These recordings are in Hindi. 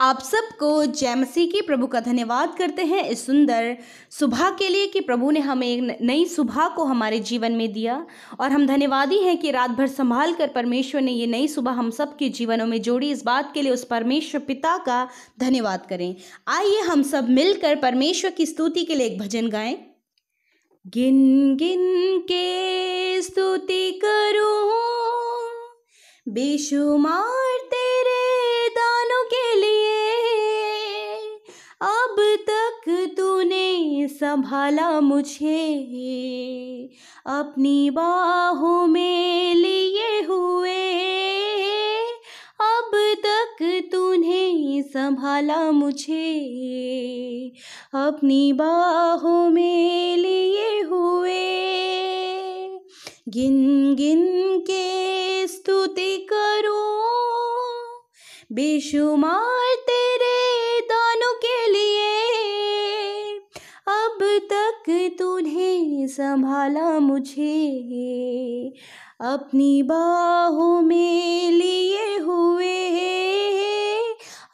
आप सबको जय मसीह की प्रभु का धन्यवाद करते हैं इस सुंदर सुबह के लिए कि प्रभु ने हमें एक नई सुबह को हमारे जीवन में दिया। और हम धन्यवादी हैं कि रात भर संभाल कर परमेश्वर ने ये नई सुबह हम सब के जीवनों में जोड़ी। इस बात के लिए उस परमेश्वर पिता का धन्यवाद करें। आइए हम सब मिलकर परमेश्वर की स्तुति के लिए एक भजन गाएँ। गिन गिन के स्तुति करूँ, बेशुमार संभाला मुझे। अपनी बाहों में लिए हुए। अब तक तूने संभाला मुझे। अपनी बाहों में लिए हुए। गिन गिन के स्तुति करो। बेशुमार तेरे तक तूने संभाला मुझे। अपनी बाहों में लिए हुए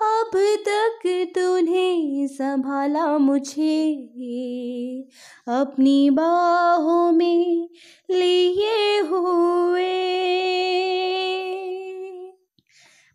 अब तक तूने संभाला मुझे। अपनी बाहों में लिए हुए।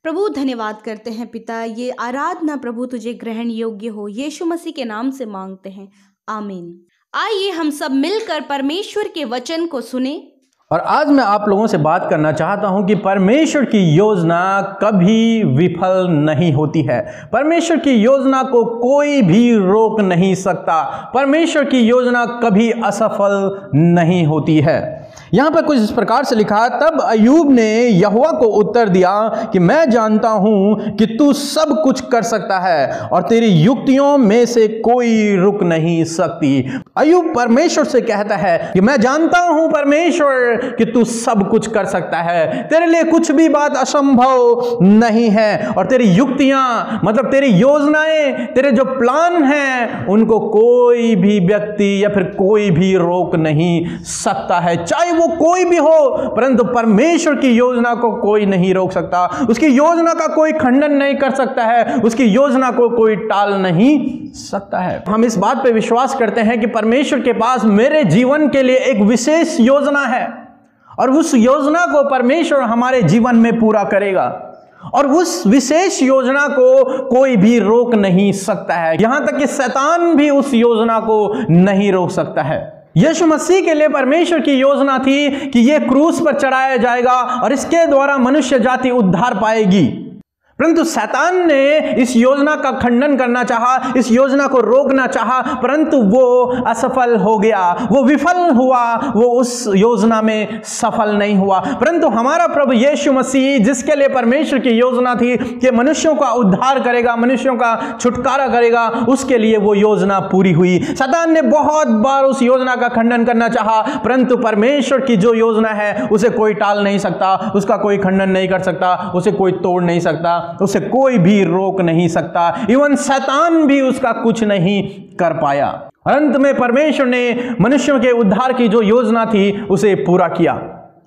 प्रभु, धन्यवाद करते हैं पिता, ये आराधना प्रभु तुझे ग्रहण योग्य हो। यीशु मसीह के नाम से मांगते हैं। आमीन। आइए हम सब मिलकर परमेश्वर के वचन को सुने। और आज मैं आप लोगों से बात करना चाहता हूँ कि परमेश्वर की योजना कभी विफल नहीं होती है। परमेश्वर की योजना को कोई भी रोक नहीं सकता। परमेश्वर की योजना कभी असफल नहीं होती है। यहाँ पर कुछ इस प्रकार से लिखा तब अयूब ने यहुआ को उत्तर दिया कि मैं जानता हूँ कि तू सब कुछ कर सकता है और तेरी युक्तियों में से कोई रुक नहीं सकती। अयूब परमेश्वर से कहता है कि मैं जानता हूँ परमेश्वर कि तू सब कुछ कर सकता है। तेरे लिए कुछ भी बात असंभव नहीं है और तेरी युक्तियाँ मतलब तेरी योजनाएँ, तेरे जो प्लान हैं, उनको कोई भी व्यक्ति या फिर कोई भी रोक नहीं सकता है। चाहे वो कोई भी हो, परंतु परमेश्वर की योजना को कोई नहीं रोक सकता। उसकी योजना का कोई खंडन नहीं कर सकता है। उसकी योजना को कोई टाल नहीं सकता है। हम इस बात पे विश्वास करते हैं कि परमेश्वर के पास मेरे जीवन के लिए एक विशेष योजना है। और उस योजना को परमेश्वर हमारे जीवन में पूरा करेगा। और उस विशेष योजना को कोई भी रोक नहीं सकता है। यहाँ तक कि शैतान भी उस योजना को नहीं रोक सकता है। यीशु मसीह के लिए परमेश्वर की योजना थी कि यह क्रूस पर चढ़ाया जाएगा और इसके द्वारा मनुष्य जाति उद्धार पाएगी। परंतु शैतान ने इस योजना का खंडन करना चाहा, इस योजना को रोकना चाहा, परंतु वो असफल हो गया, वो विफल हुआ, वो उस योजना में सफल नहीं हुआ। परंतु हमारा प्रभु यीशु मसीह, जिसके लिए परमेश्वर की योजना थी कि मनुष्यों का उद्धार करेगा, मनुष्यों का छुटकारा करेगा, उसके लिए वो योजना पूरी हुई। शैतान ने बहुत बार उस योजना का खंडन करना चाहा, परंतु परमेश्वर की जो योजना है, उसे कोई टाल नहीं सकता, उसका कोई खंडन नहीं कर सकता, उसे कोई तोड़ नहीं सकता। उसे कोई भी रोक नहीं सकता। इवन शैतान भी उसका कुछ नहीं कर पाया। अंत में परमेश्वर ने मनुष्यों के उद्धार की जो योजना थी, उसे पूरा किया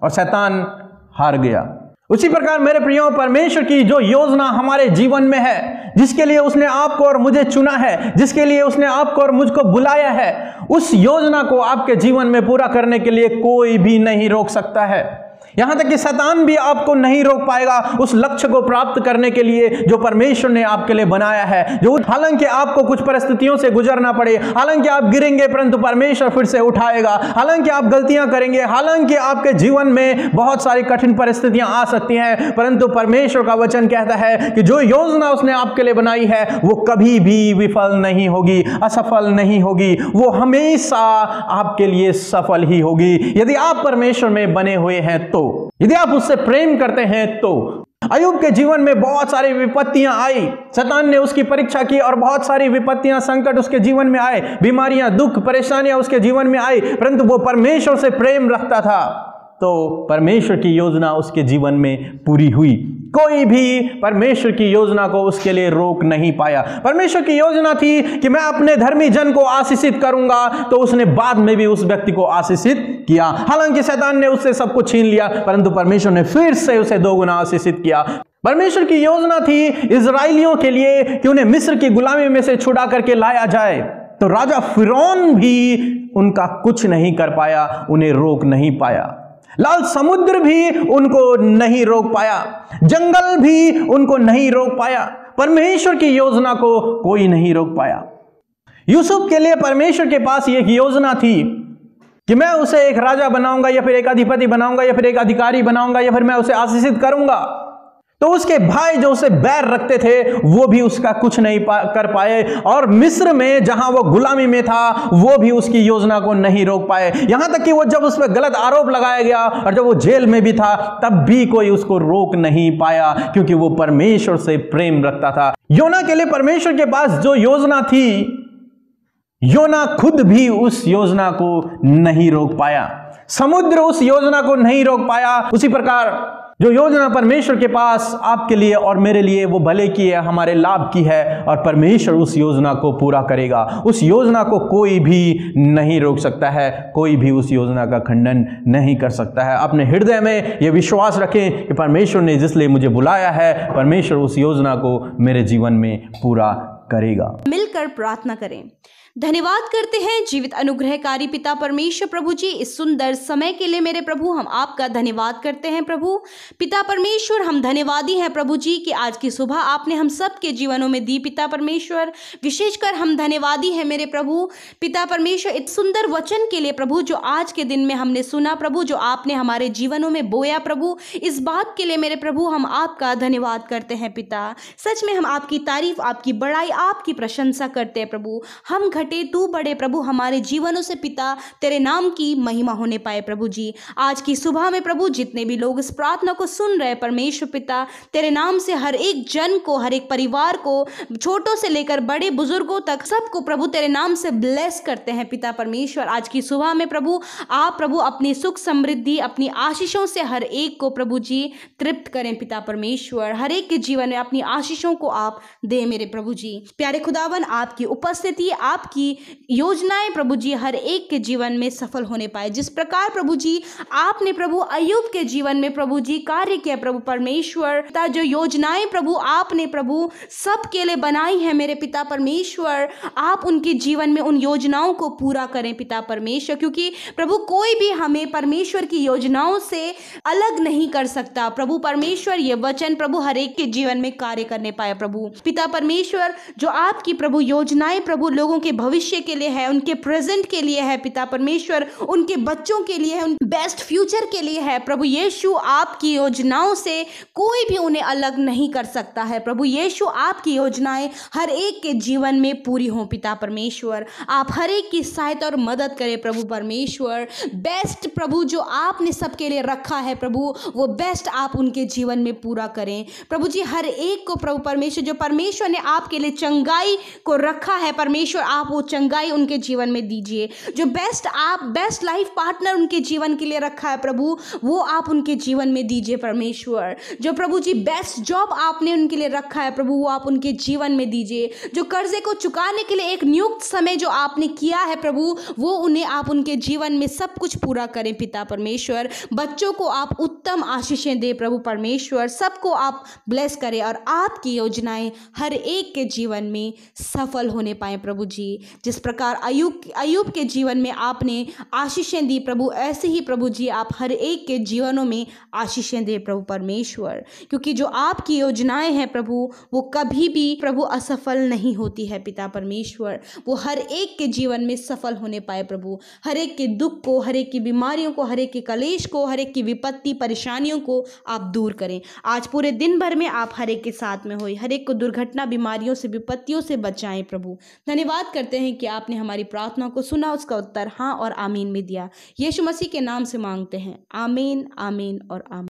और शैतान हार गया। उसी प्रकार मेरे प्रियो, परमेश्वर की जो योजना हमारे जीवन में है, जिसके लिए उसने आपको और मुझे चुना है, जिसके लिए उसने आपको और मुझको बुलाया है, उस योजना को आपके जीवन में पूरा करने के लिए कोई भी नहीं रोक सकता है। यहाँ तक कि शैतान भी आपको नहीं रोक पाएगा उस लक्ष्य को प्राप्त करने के लिए जो परमेश्वर ने आपके लिए बनाया है। जो हालाँकि आपको कुछ परिस्थितियों से गुजरना पड़े, हालाँकि आप गिरेंगे परंतु परमेश्वर फिर से उठाएगा। हालाँकि आप गलतियाँ करेंगे, हालाँकि आपके जीवन में बहुत सारी कठिन परिस्थितियाँ आ सकती हैं, परंतु परमेश्वर का वचन कहता है कि जो योजना उसने आपके लिए बनाई है, वो कभी भी विफल नहीं होगी, असफल नहीं होगी। वो हमेशा आपके लिए सफल ही होगी। यदि आप परमेश्वर में बने हुए हैं तो यदि आप उससे प्रेम करते हैं तो। अयुब के जीवन में बहुत सारी विपत्तियाँ आई। शतान ने उसकी परीक्षा की और बहुत सारी विपत्तियाँ, संकट उसके जीवन में आए। बीमारियाँ, दुख, परेशानियाँ उसके जीवन में आई, परंतु वो परमेश्वर से प्रेम रखता था। तो परमेश्वर की योजना उसके जीवन में पूरी हुई। कोई भी परमेश्वर की योजना को उसके लिए रोक नहीं पाया। परमेश्वर की योजना थी कि मैं अपने धर्मी जन को आशीषित करूँगा तो उसने बाद में भी उस व्यक्ति को आशीषित किया। हालाँकि शैतान ने उससे सब कुछ छीन लिया, परंतु परमेश्वर ने फिर से उसे दोगुना आशीषित किया। परमेश्वर की योजना थी इसराइलियों के लिए कि उन्हें मिस्र की गुलामी में से छुड़ा करके लाया जाए। तो राजा फिरौन भी उनका कुछ नहीं कर पाया, उन्हें रोक नहीं पाया। लाल समुद्र भी उनको नहीं रोक पाया, जंगल भी उनको नहीं रोक पाया, परमेश्वर की योजना को कोई नहीं रोक पाया। यूसुफ के लिए परमेश्वर के पास एक योजना थी कि मैं उसे एक राजा बनाऊँगा या फिर एक अधिपति बनाऊँगा या फिर एक अधिकारी बनाऊँगा या फिर मैं उसे आशीषित करूँगा। तो उसके भाई जो उसे बैर रखते थे वो भी उसका कुछ नहीं पा, कर पाए। और मिस्र में जहाँ वो गुलामी में था वो भी उसकी योजना को नहीं रोक पाए। यहाँ तक कि वो जब उस पर गलत आरोप लगाया गया और जब वो जेल में भी था तब भी कोई उसको रोक नहीं पाया क्योंकि वो परमेश्वर से प्रेम रखता था। योना के लिए परमेश्वर के पास जो योजना थी योना खुद भी उस योजना को नहीं रोक पाया। समुद्र उस योजना को नहीं रोक पाया। उसी प्रकार जो योजना परमेश्वर के पास आपके लिए और मेरे लिए वो भले की है, हमारे लाभ की है और परमेश्वर उस योजना को पूरा करेगा। उस योजना को कोई भी नहीं रोक सकता है, कोई भी उस योजना का खंडन नहीं कर सकता है। अपने हृदय में ये विश्वास रखें कि परमेश्वर ने जिसलिए मुझे बुलाया है, परमेश्वर उस योजना को मेरे जीवन में पूरा करेगा। मिलकर प्रार्थना करें। धन्यवाद करते हैं जीवित अनुग्रहकारी पिता परमेश्वर प्रभु जी। इस सुंदर समय के लिए मेरे प्रभु, हम आपका धन्यवाद करते हैं प्रभु। पिता परमेश्वर, हम धन्यवादी हैं प्रभु जी कि आज की सुबह आपने हम सब के जीवनों में दी। पिता परमेश्वर, विशेषकर हम धन्यवादी हैं मेरे प्रभु। पिता परमेश्वर, इस सुंदर वचन के लिए प्रभु, जो आज के दिन में हमने सुना प्रभु, जो आपने हमारे जीवनों में बोया प्रभु, इस बात के लिए मेरे प्रभु, हम आपका धन्यवाद करते हैं पिता। सच में हम आपकी तारीफ़, आपकी बड़ाई, आपकी प्रशंसा करते हैं प्रभु। हम तू बड़े प्रभु, हमारे जीवनों से पिता, तेरे नाम की महिमा होने पाए प्रभु जी। आज की सुबह में प्रभु, जितने भी लोग इस प्रार्थना को सुन रहे परमेश्वर पिता, तेरे नाम से हर एक जन को, हर एक परिवार को, छोटों से लेकर बड़े बुज़ुर्गों तक, सबको प्रभु, तेरे नाम से ब्लेस करते हैं पिता परमेश्वर। आज की सुबह में प्रभु, आप प्रभु, अपनी सुख समृद्धि, अपनी आशीषों से हर एक को प्रभु जी तृप्त करें पिता परमेश्वर। हर एक के जीवन में अपनी आशीषों को आप दे मेरे प्रभु जी। प्यारे खुदावन, आपकी उपस्थिति, आपकी की योजनाएँ प्रभु जी हर एक के जीवन में सफल होने पाए। जिस प्रकार प्रभु जी, आपने प्रभु अयुब के जीवन में प्रभु जी कार्य किया, प्रभु परमेश्वर जो योजनाएँ प्रभु, आपने प्रभु सबके लिए बनाई है मेरे पिता परमेश्वर, आप उनके जीवन में उन योजनाओं को पूरा करें पिता परमेश्वर, क्योंकि प्रभु कोई भी हमें परमेश्वर की योजनाओं से अलग नहीं कर सकता। प्रभु परमेश्वर, ये वचन प्रभु हर एक के जीवन में कार्य करने पाए प्रभु। पिता परमेश्वर, जो आपकी प्रभु योजनाएँ प्रभु लोगों के भविष्य के लिए है, उनके प्रेजेंट के लिए है पिता परमेश्वर, उनके बच्चों के लिए है, उन बेस्ट फ्यूचर के लिए है। प्रभु यीशु आपकी योजनाओं से कोई भी उन्हें अलग नहीं कर सकता है। प्रभु यीशु आपकी योजनाएँ हर एक के जीवन में पूरी हों पिता परमेश्वर। आप हर एक की सहायता और मदद करें प्रभु परमेश्वर। बेस्ट प्रभु जो आपने सबके लिए रखा है प्रभु, वो बेस्ट आप उनके जीवन में पूरा करें। प्रभु जी, हर एक को प्रभु परमेश्वर, जो परमेश्वर ने आपके लिए चंगाई को रखा है, परमेश्वर आप वो चंगाई उनके जीवन में दीजिए। जो बेस्ट आप बेस्ट लाइफ पार्टनर उनके जीवन के लिए रखा है प्रभु, वो आप उनके जीवन में दीजिए परमेश्वर। जो प्रभु जी बेस्ट जॉब आपने उनके लिए रखा है प्रभु, वो आप उनके जीवन में दीजिए। जो कर्जे को चुकाने के लिए एक नियुक्त समय जो आपने किया है प्रभु, वो उन्हें आप उनके जीवन में सब कुछ पूरा करें पिता परमेश्वर। बच्चों को आप उत्तम आशीषें दे प्रभु परमेश्वर। सबको आप ब्लेस करें और आपकी योजनाएँ हर एक के जीवन में सफल होने पाए प्रभु जी। जिस प्रकार अयुब अयुब के जीवन में आपने आशीषें दी प्रभु, ऐसे ही प्रभु जी आप हर एक के जीवनों में आशीषें दे प्रभु परमेश्वर। क्योंकि जो आपकी योजनाएँ हैं प्रभु, वो कभी भी प्रभु असफल नहीं होती है पिता परमेश्वर। वो हर एक के जीवन में सफल होने पाए प्रभु। हर एक के दुख को, हर एक की बीमारियों को, हर एक के कलेश को, हर एक की विपत्ति, परेशानियों को आप दूर करें। आज पूरे दिन भर में आप हर एक के साथ में हो हर एक को दुर्घटना, बीमारियों से, विपत्तियों से बचाएँ प्रभु। धन्यवाद करते करते हैं कि आपने हमारी प्रार्थना को सुना, उसका उत्तर हाँ और आमीन में दिया। यीशु मसीह के नाम से मांगते हैं। आमीन आमीन और आमीन।